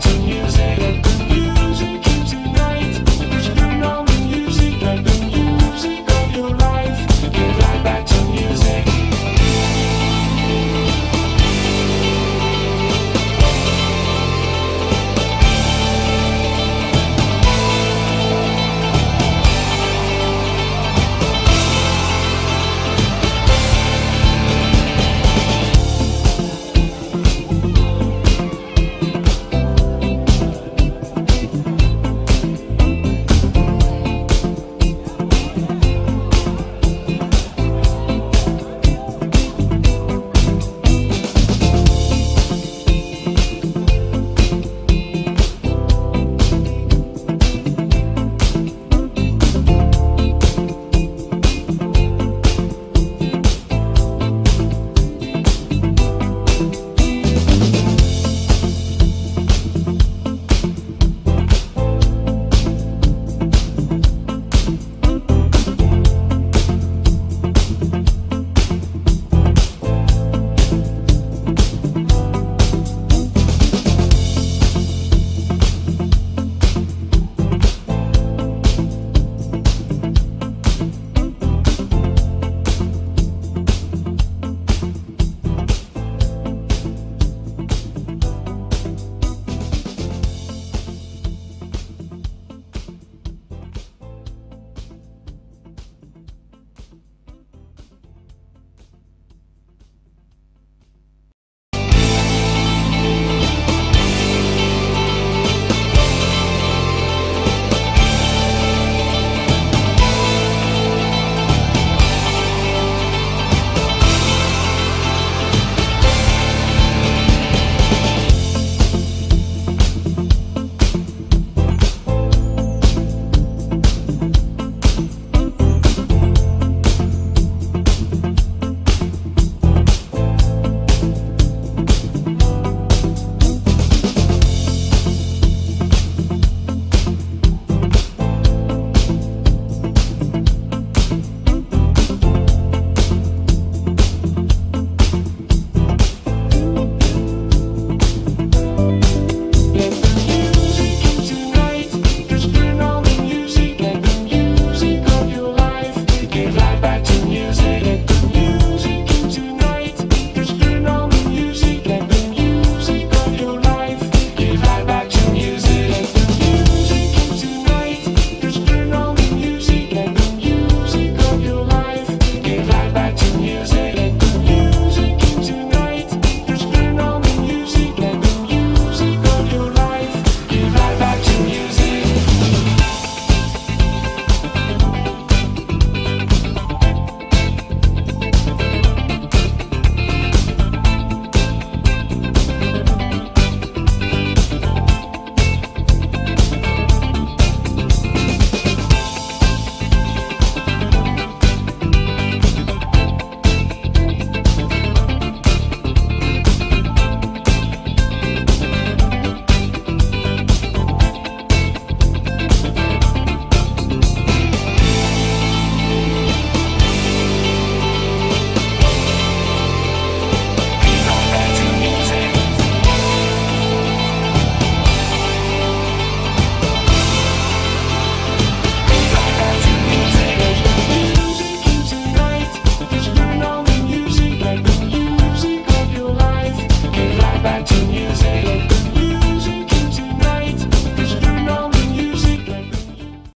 catch.